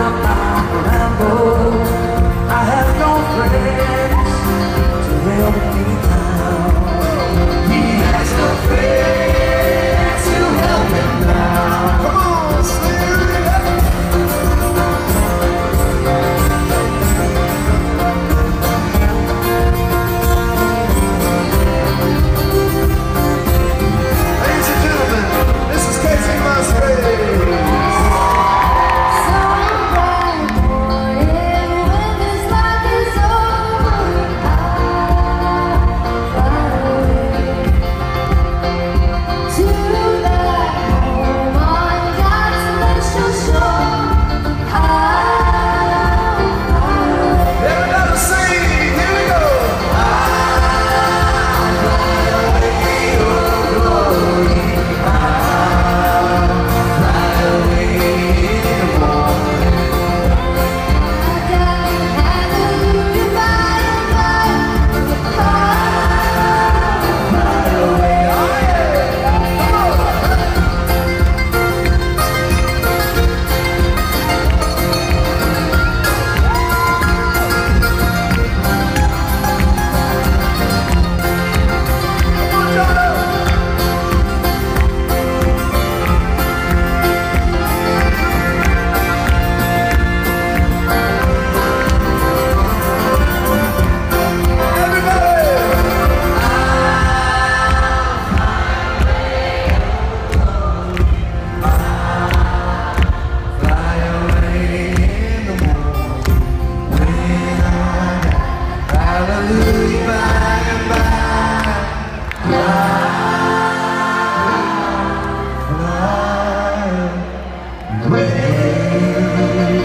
love.